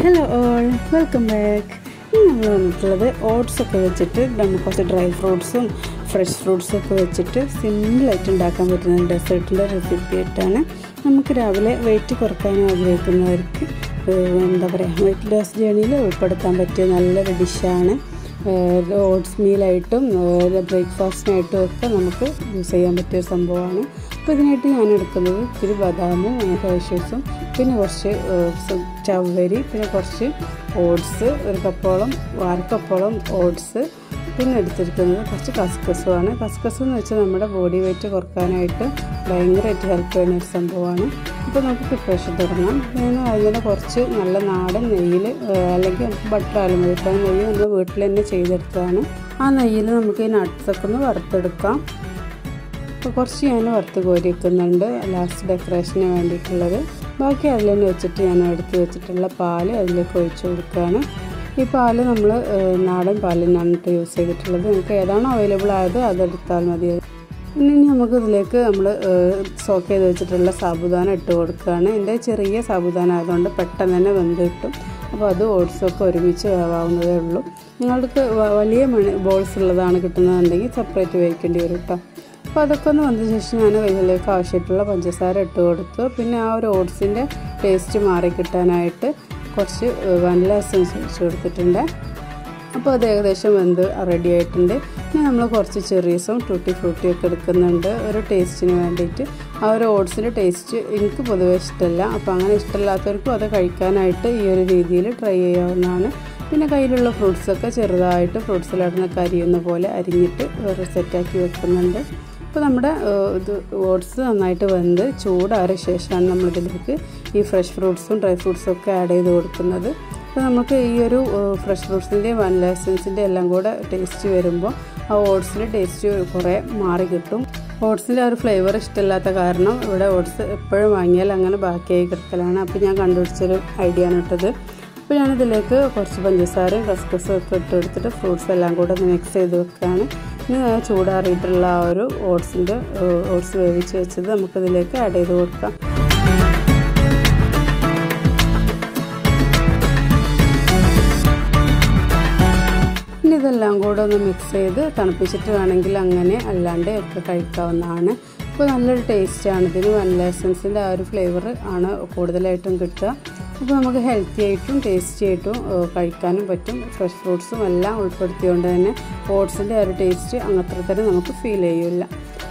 Hello all welcome back നമ്മൾ വന്നിട്ടുള്ളത് oats ഒക്കെ വെച്ചിട്ട് നമുക്ക് കുറച്ച് ഡ്രൈ ഫ്രൂട്ട്സും ഫ്രഷ് ഫ്രൂട്ട്സും ഒക്കെ വെച്ചിട്ട് സിമ്പിളായിട്ട് ഉണ്ടാക്കാൻ പറ്റുന്ന ഡെസേർട്ടിന്റെ റെസിപ്പി ആയിട്ടാണ് നമുക്ക് രാവിലെ വെയിറ്റ് കുറയ്ക്കാൻ ആഗ്രഹിക്കുന്നവർക്ക് എന്താ പറയുക വെയിറ്റ് ലോസ് ജേണിയിൽ ഉൾപ്പെടുത്താൻ പറ്റിയ നല്ലൊരു ഡിഷാണ് ഓട്സ് മീലായിട്ടും ബ്രേക്ക്ഫാസ്റ്റിനായിട്ടും ഒക്കെ നമുക്ക് യൂസ് ചെയ്യാൻ പറ്റിയ ഒരു സംഭവമാണ്. അപ്പോൾ ഇതിനായിട്ട് ഞാൻ എടുക്കുന്നത് ഇത്തിരി ബദാമും കാഷ്യൂസും പിന്നെ കുറച്ച് ചവ്വരി പിന്നെ കുറച്ച് ഓട്സ് ഒരു കപ്പോളം വാർക്കപ്പോളം ഓട്സ് പിന്നെ എടുത്തിരിക്കുന്നത് കുറച്ച് കസ്കസുമാണ് കസ്കസ് എന്ന് വെച്ചാൽ നമ്മുടെ ബോഡി വെയിറ്റ് കുറക്കാനായിട്ട് ഭയങ്കരമായിട്ട് ഹെൽപ്പ് ചെയ്യുന്ന ഒരു സംഭവമാണ്. അപ്പോൾ നമുക്ക് പ്രിപ്പറേഷൻ തുടങ്ങാം. ഞാൻ അതിന് കുറച്ച് നല്ല നാടൻ നെയ്യിൽ അല്ലെങ്കിൽ ബട്ടർ ആലും മതി നെയ്യ് നമ്മൾ വീട്ടിൽ തന്നെ ചെയ്തെടുത്തതാണ്. ആ നെയ്യിൽ നമുക്ക് ഈ നട്ട്സൊക്കെ ഒന്ന് വറുത്തെടുക്കാം. അപ്പോൾ കുറച്ച് ഞാൻ വറുത്ത് കോരി വെക്കുന്നുണ്ട് ലാസ്റ്റ് ഡെക്കറേഷന് വേണ്ടിയിട്ടുള്ളത്. ബാക്കി അതിൽ തന്നെ വെച്ചിട്ട് ഞാൻ എടുത്ത് വെച്ചിട്ടുള്ള പാൽ അതിലേക്ക് ഒഴിച്ച് കൊടുക്കുകയാണ്. ഈ പാൽ നമ്മൾ നാടൻ പാലിനാണ് കേട്ടോ യൂസ് ചെയ്തിട്ടുള്ളത്. നിങ്ങൾക്ക് ഏതാണോ അവൈലബിൾ ആയത് അതെടുത്താൽ മതി. ഇനി നമുക്ക് ഇതിലേക്ക് നമ്മൾ സോക്ക് ചെയ്ത് വെച്ചിട്ടുള്ള സാബുദാന ഇട്ട് കൊടുക്കുകയാണ്. എന്റെ ചെറിയ സാബുദാന ആയതുകൊണ്ട് പെട്ടെന്ന് തന്നെ വെന്ത് കിട്ടും. അപ്പോൾ അത് ഓട്സൊക്കെ ഒരുമിച്ച് വേവാവുന്നതേ ഉള്ളൂ. നിങ്ങൾക്ക് വലിയ മണി ബോൾസ് ഉള്ളതാണ് കിട്ടുന്നതെന്നുണ്ടെങ്കിൽ സെപ്പറേറ്റ് വേവിക്കേണ്ടി വരും കേട്ടോ അപ്പോൾ അതൊക്കെ ഒന്ന് വന്ന ശേഷം ഞാൻ ഇതിലേക്ക് ആവശ്യമായിട്ടുള്ള പഞ്ചസാര ഇട്ട് കൊടുത്തു. പിന്നെ ആ ഒരു ഓട്സിന്റെ ടേസ്റ്റ് മാറി കിട്ടാനായിട്ട് കുറച്ച് വനില എസൻസ് ഒഴിച്ച് കൊടുത്തിട്ടുണ്ട്. അപ്പോൾ അത് ഏകദേശം വെന്ത് റെഡി ആയിട്ടുണ്ട്. ഇനി നമ്മൾ കുറച്ച് ചെറീസും ടൂട്ടി ഫ്രൂട്ടിയും ഒക്കെ എടുക്കുന്നുണ്ട്. ഒരു ടേസ്റ്റിന് വേണ്ടിയിട്ട്. ആ ഒരു ഓട്സിന്റെ ടേസ്റ്റ് എനിക്ക് പൊതുവെ ഇഷ്ടമല്ല അപ്പോൾ അങ്ങനെ ഇഷ്ടമില്ലാത്തവർക്കും അത് കഴിക്കാനായിട്ട് ഈ ഒരു രീതിയിൽ ട്രൈ ചെയ്യാവുന്നതാണ്. പിന്നെ കയ്യിലുള്ള ഫ്രൂട്ട്സൊക്കെ ചെറുതായിട്ട് ഫ്രൂട്ട്സിലിടുന്ന കരിയുന്ന പോലെ അരിഞ്ഞിട്ട് വേറെ സെറ്റാക്കി വെക്കുന്നുണ്ട്. അപ്പോൾ നമ്മുടെ ഇത് ഓട്സ് നന്നായിട്ട് വെന്ത് ചൂടായ ശേഷമാണ് നമ്മളിതിലേക്ക് ഈ ഫ്രഷ് ഫ്രൂട്ട്സും ഡ്രൈ ഫ്രൂട്ട്സും ഒക്കെ ആഡ് ചെയ്ത് കൊടുക്കുന്നത്. അപ്പോൾ നമുക്ക് ഈ ഒരു ഫ്രഷ് ഫ്രൂട്ട്സിന്റെയും വനില എസൻസിന്റെ എല്ലാം കൂടെ ടേസ്റ്റ് വരുമ്പോൾ ആ ഓട്സിന്റെ ടേസ്റ്റ് കുറേ മാറി കിട്ടും. ഓട്സിന്റെ ആ ഒരു ഫ്ലേവർ ഇഷ്ടമില്ലാത്ത കാരണം ഇവിടെ ഓട്സ് എപ്പോഴും വാങ്ങിയാൽ അങ്ങനെ ബാക്കിയായി കിടക്കലാണ്. അപ്പോൾ ഞാൻ കണ്ടുപിടിച്ചൊരു ഐഡിയ ആണ് ഇട്ടത്. അപ്പോൾ ഞാനിതിലേക്ക് കുറച്ച് പഞ്ചസാരയും കസ്കസും ഒക്കെ ഇട്ട് എടുത്തിട്ട് ഫ്രൂട്ട്സ് എല്ലാം കൂടെ ഒന്ന് മിക്സ് ചെയ്ത് വെക്കുകയാണ് ഇനി ചൂടാറിയിട്ടുള്ള ആ ഒരു ഓട്സിന്റെ ഓട്സ് വേവിച്ച് വെച്ചത് നമുക്കിതിലേക്ക് ആഡ് ചെയ്ത് കൊടുക്കാം. ഇനി ഇതെല്ലാം കൂടെ ഒന്ന് മിക്സ് ചെയ്ത് തണുപ്പിച്ചിട്ട് വേണമെങ്കിൽ അങ്ങനെ അല്ലാണ്ട് ഒക്കെ കഴിക്കാവുന്നതാണ്. അപ്പോൾ നല്ലൊരു ടേസ്റ്റാണ് ഇതിന് വനില എസൻസിന്റെ ആ ഒരു ഫ്ലേവർ ആണ് കൂടുതലായിട്ടും കിട്ടുക. അപ്പോൾ നമുക്ക് ഹെൽത്തി ആയിട്ടും ടേസ്റ്റി ആയിട്ടും കഴിക്കാനും പറ്റും. ഫ്രഷ് ഫ്രൂട്ട്സും എല്ലാം ഉൾപ്പെടുത്തിയോണ്ട് തന്നെ ഓട്സിന്റെ ഒരു ടേസ്റ്റ് അങ്ങനത്തെ തന്നെ നമുക്ക് ഫീൽ ചെയ്യില്ല.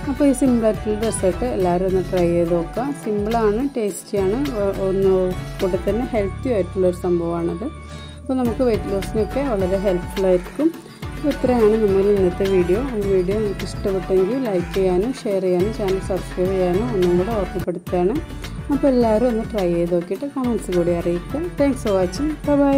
അപ്പോൾ ഈ സിമ്പിളായിട്ടുള്ള ഡെസേർട്ട് എല്ലാവരും ഒന്ന് ട്രൈ ചെയ്ത് നോക്കുക സിമ്പിളാണ് ടേസ്റ്റിയാണ് ഒന്ന് കൂടെ തന്നെ ഹെൽത്തി ആയിട്ടുള്ളൊരു സംഭവമാണത് അപ്പോൾ നമുക്ക് വെയിറ്റ് ലോസിനൊക്കെ വളരെ ഹെൽപ്ഫുൾ ആയിരിക്കും. ഇത്രയാണ് നമ്മൾ ഇന്നത്തെ വീഡിയോ ഈ വീഡിയോ നിങ്ങൾക്ക് ഇഷ്ടപ്പെട്ടെങ്കിൽ ലൈക്ക് ചെയ്യാനും ഷെയർ ചെയ്യാനും ചാനൽ സബ്സ്ക്രൈബ് ചെയ്യാനും ഒന്നും കൂടെ ഓർമ്മപ്പെടുത്തുകയാണ്. അപ്പോൾ എല്ലാവരും ഒന്ന് ട്രൈ ചെയ്ത് നോക്കിയിട്ട് കമൻസ് കൂടി അറിയിക്കുക. Thanks for watching bye